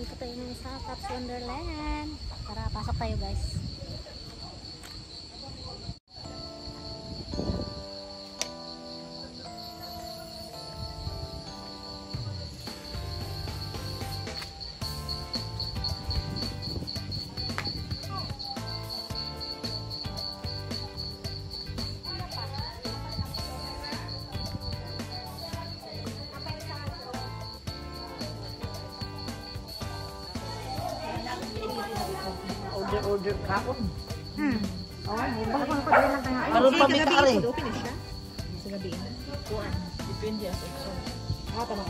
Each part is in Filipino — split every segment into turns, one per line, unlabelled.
Dito tayo ngayon sa Caps Wonderland. Tara, pasok tayo guys.
Order, kaon.
Hmm. Oh, baka pa lang tayo.
Aron pa may kare.
Sa gabi na. Kuan.
Depende sa option. Ah, tama.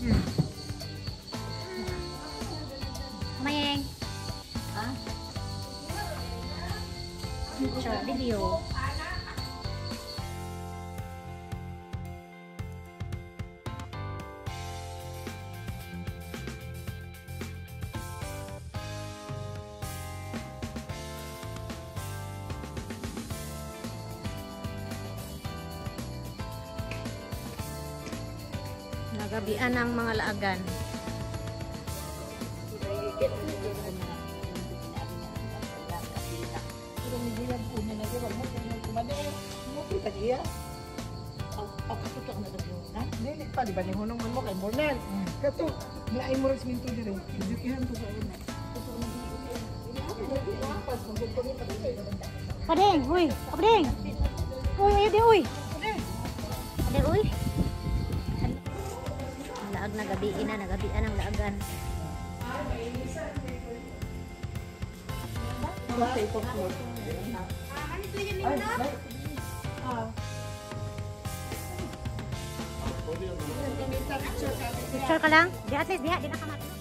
Hmm. Mayeng.
Ha?
Short video.
Tutok na daw. Ha? Dili pa di ba ni hunong man mo kay Mornel. Kato, laay mo rin minto dire. Dukihan to sa una.
Padeng, uy, padeng. Uy, ayo di uy. Padeng, uy. Laag na gabiin na, ang laagan. Picture ka lang? Di at least, di ha, di na ka mati.